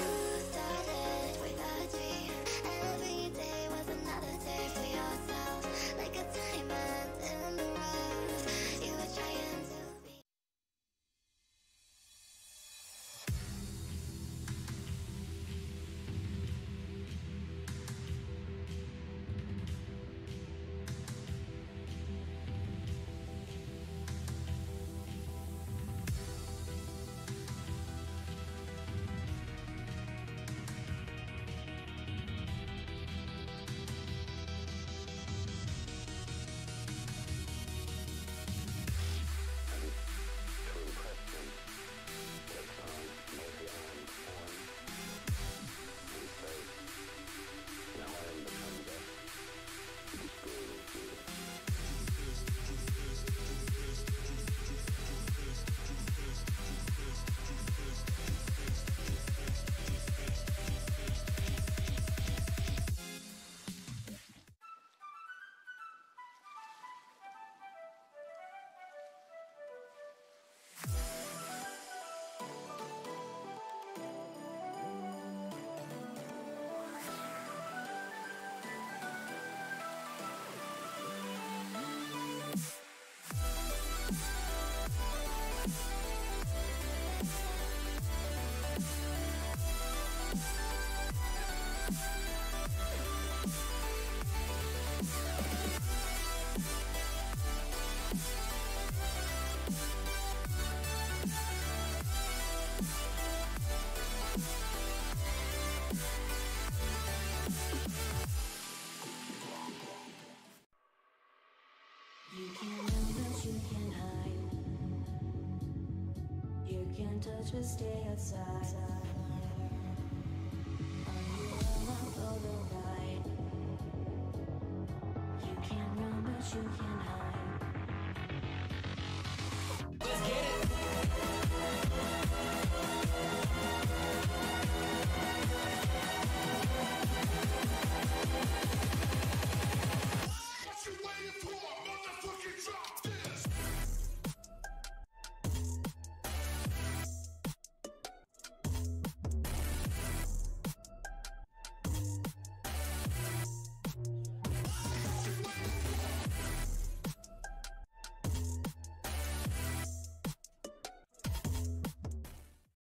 Ooh. But stay outside. Are you along for? You can run, but you can't hide.